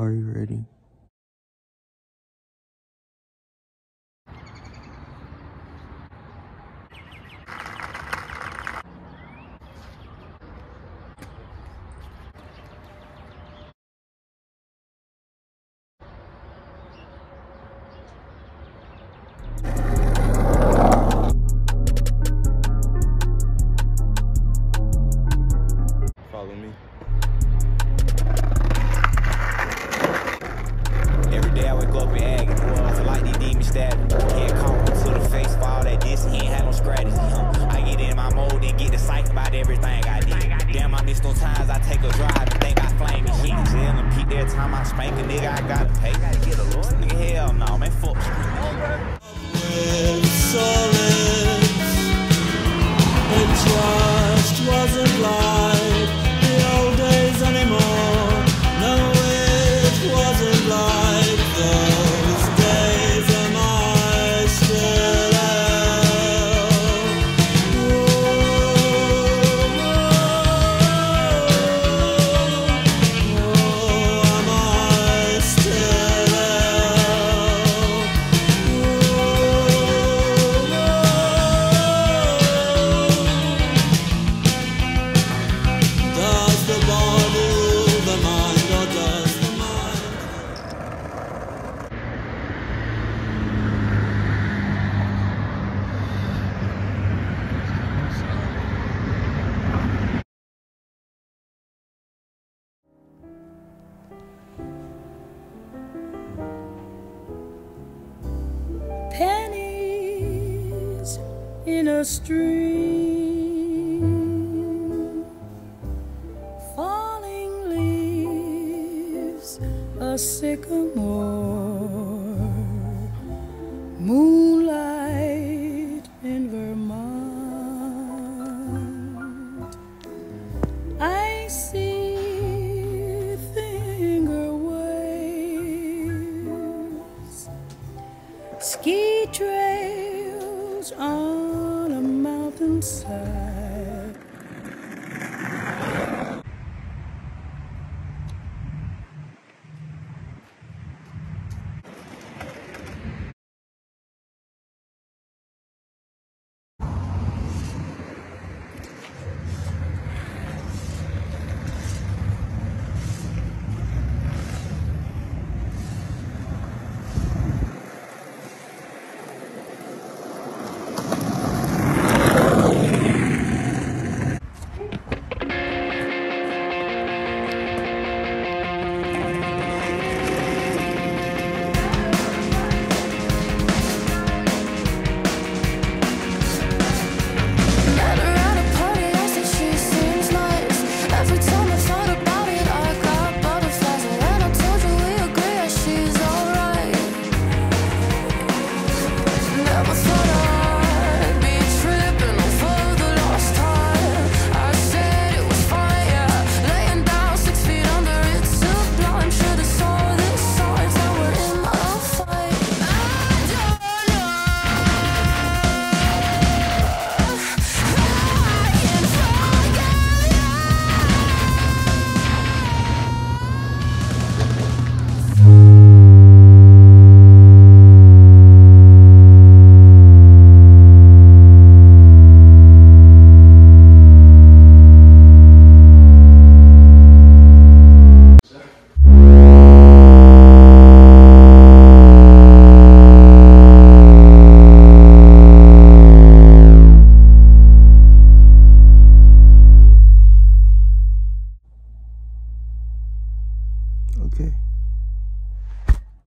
Are you ready? Pistol times I take a drive and think I flame it. She in jail and peep every time I spank a nigga, I gotta pay. Gotta get a lawyer. Nigga, hell no, man, fuck With solace and trust wasn't lost. in a stream. Falling leaves, a sycamore, moonlight in Vermont. I see finger waves. Ski Inside. I was